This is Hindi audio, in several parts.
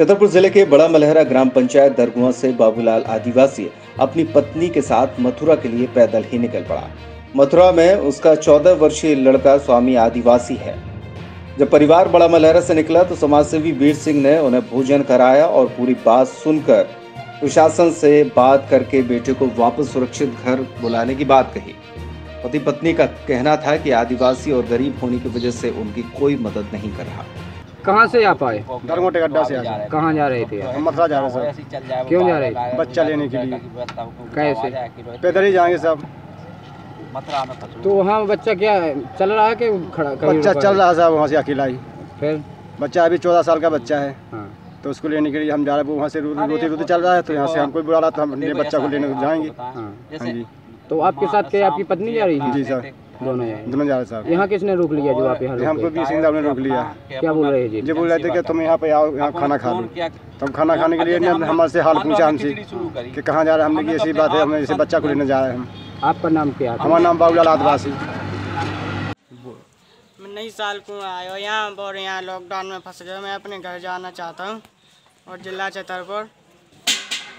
छतरपुर ज़िले के बड़ा मलहरा ग्राम पंचायत दरगुआ से बाबूलाल आदिवासी अपनी पत्नी के साथ मथुरा के लिए पैदल ही निकल पड़ा। मथुरा में उसका चौदह वर्षीय लड़का स्वामी आदिवासी है। जब परिवार बड़ा मलहरा से निकला तो समाजसेवी वीर सिंह ने उन्हें भोजन कराया और पूरी बात सुनकर प्रशासन से बात करके बेटे को वापस सुरक्षित घर बुलाने की बात कही। पति पत्नी का कहना था कि आदिवासी और गरीब होने की वजह से उनकी कोई मदद नहीं कर रहा। कहाँ से आप आए? दरमोटे गड्ढा से आ कहाँ जा रहे थे मथुरा जा रहे सर। क्यों जा रहे? थे बच्चा लेने के लिए। कैसे? पैदल ही जाएँगे सब। तो वहाँ बच्चा क्या है? चल रहा है कि खड़ा बच्चा चल रहा है साहब वहाँ से अकेला ही। फिर? बच्चा अभी चौदह साल का बच्चा है। हाँ। तो उसको लेने के लिए हम जा रहे हैं वो वहाँ से रोते रोते चल रहा है तो यहाँ से हमको बुला रहा तो हम अपने बच्चा को लेने को जाएँगे। हाँ। हाँ जी। तो आपके साथ क्या आपकी पत्नी जा रही थी? जी सर। दोनों दोनों जा रहे हैं साहब यहाँ किसने रोक लिया जो आप यहाँ हमको गए? भी सिंह साहब ने रोक लिया। क्या बोल रहे जी? जी बोल रहे थे कि तुम यहाँ पे आओ यहाँ खाना खा लो। तो हम खाना खाने के लिए ना हमारे हाल पूछा हमसे कि कहाँ जा रहे हैं। हमने की ऐसी बात है हमें ऐसे बच्चा को लेने जा रहे हैं हम। आपका नाम क्या है हमारा नाम बाबूलाल आदिवासी। मैं नई साल को आया हूँ यहाँ और यहाँ लॉकडाउन में फंस गया मैं अपने घर जाना चाहता हूँ और जिला छतरपुर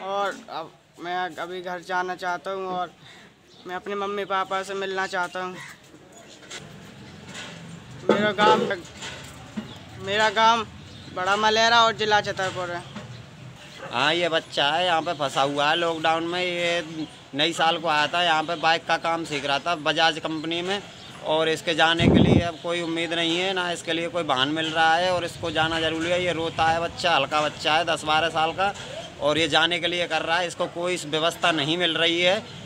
और अब मैं अभी घर जाना चाहता हूँ और मैं अपने मम्मी पापा से मिलना चाहता हूँ। मेरा गाँव मेरा गाँव बड़ा मलेरा और जिला छतरपुर है। हाँ ये बच्चा है, यहाँ पे फंसा हुआ है लॉकडाउन में। ये नई साल को आया था, यहाँ पे बाइक का काम सीख रहा था बजाज कंपनी में। और इसके जाने के लिए अब कोई उम्मीद नहीं है, ना इसके लिए कोई वाहन मिल रहा है। और इसको जाना ज़रूरी है, ये रोता है बच्चा, हल्का बच्चा है, दस बारह साल का। और ये जाने के लिए कर रहा है, इसको कोई व्यवस्था नहीं मिल रही है।